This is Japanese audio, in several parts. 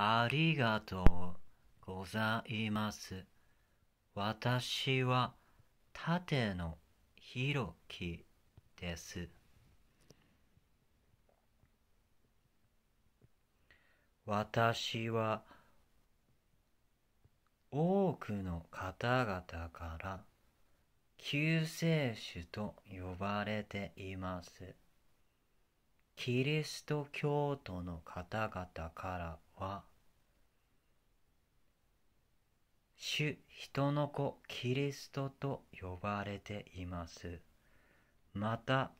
ありがとうございます。私は縦のひろきです。私は多くの方々から救世主と呼ばれています。キリスト教徒の方々からは、主人の子キリストと呼ばれています。また、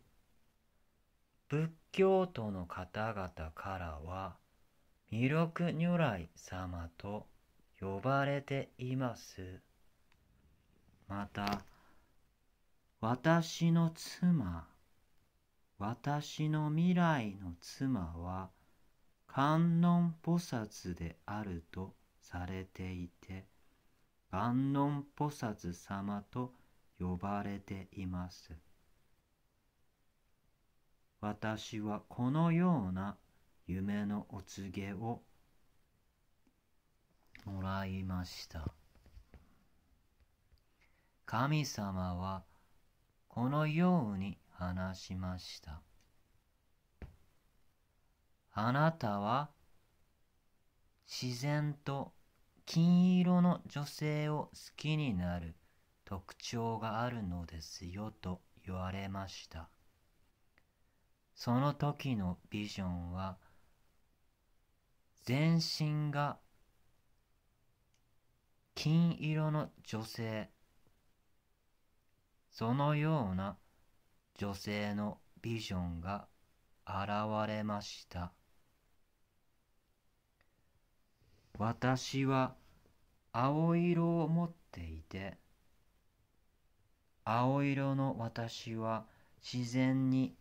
仏教徒の方々からは、弥勒如来様と呼ばれています。また、私の妻、私の未来の妻は観音菩薩であるとされていて、観音菩薩様と呼ばれています。私はこのような夢のお告げをもらいました。神様はこのように話しました。あなたは自然と金色の女性を好きになる特徴があるのですよと言われました。その時のビジョンは全身が金色の女性そのような女性のビジョンが現れました。私は青色を持っていて、青色の私は自然に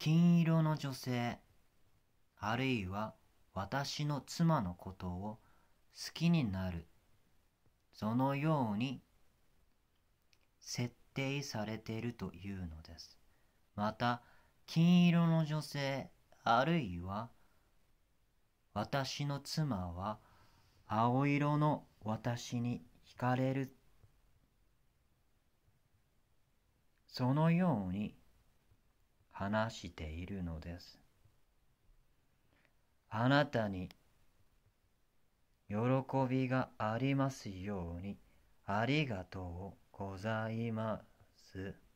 金色の女性、あるいは私の妻のことを好きになる、そのように設定されているというのです。また、金色の女性、あるいは私の妻は青色の私に惹かれる。そのように話しているのです。あなたに喜びがありますようにありがとうございます。